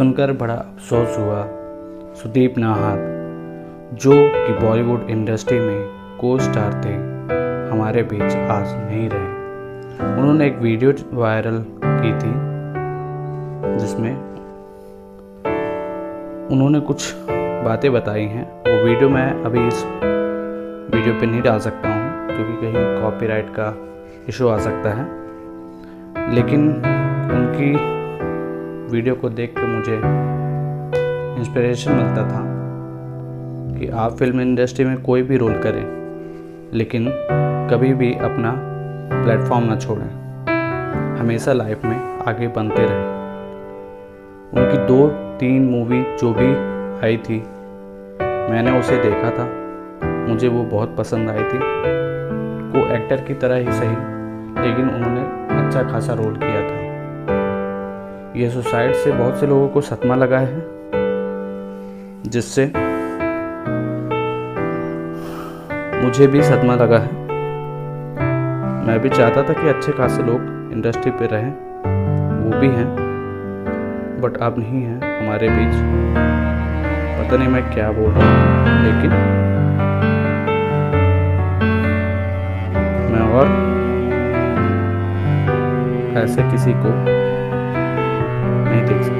सुनकर बड़ा अफसोस हुआ। सुदीप नाहर जो कि बॉलीवुड इंडस्ट्री में को स्टार थे, हमारे बीच आज नहीं रहे। उन्होंने एक वीडियो वायरल की थी, जिसमें उन्होंने कुछ बातें बताई हैं। वो वीडियो मैं अभी इस वीडियो पे नहीं डाल सकता हूँ, क्योंकि कहीं कॉपीराइट का इशू आ सकता है। लेकिन उनकी वीडियो को देख कर मुझे इंस्पिरेशन मिलता था कि आप फ़िल्म इंडस्ट्री में कोई भी रोल करें, लेकिन कभी भी अपना प्लेटफॉर्म ना छोड़ें। हमेशा लाइफ में आगे बनते रहें। उनकी दो, तीन मूवी जो भी आई थी, मैंने उसे देखा था। मुझे वो बहुत पसंद आई थी। वो एक्टर की तरह ही सही, लेकिन उन्होंने अच्छा खासा रोल किया था। ये सुसाइड से बहुत से लोगों को सतमा लगा है, जिससे मुझे भी सदमा लगा है। मैं भी चाहता था कि अच्छे खासे लोग इंडस्ट्री पे रहें, वो भी हैं बट अब नहीं हैं हमारे बीच। पता नहीं मैं क्या बोल रहा हूँ, लेकिन मैं और ऐसे किसी को May